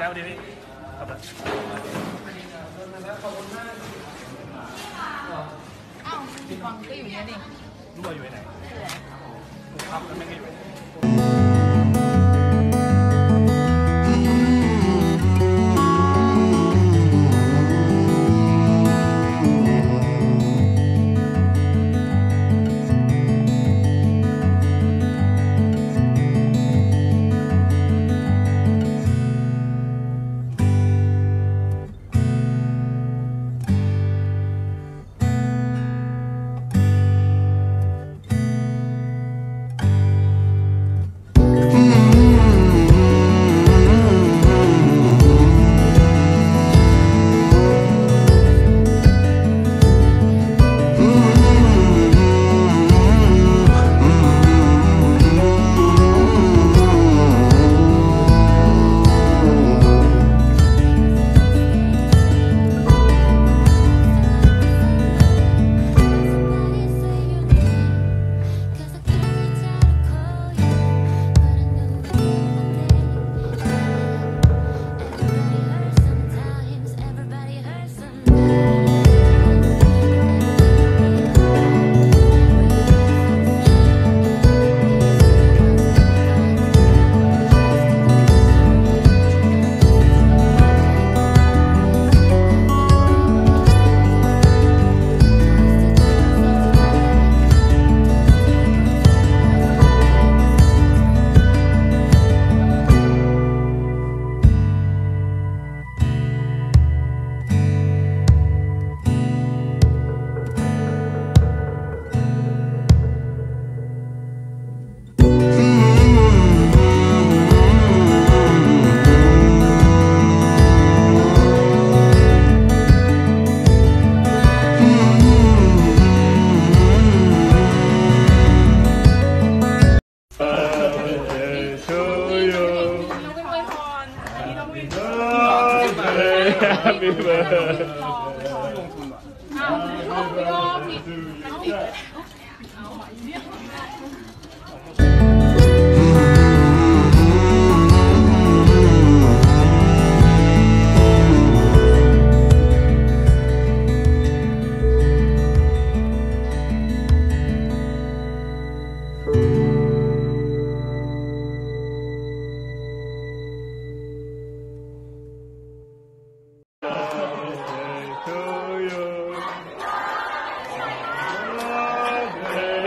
จ้าดีพี่ขอบคุณอ้าวฟังก็อยู่เนี่ยนี่รู้ว่าอยู่ไหนครับมัวไม่ได้อยู่ 啊我不用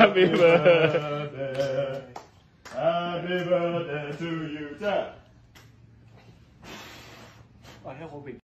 Happy birthday. Happy birthday to you, Dad. 我喺好平。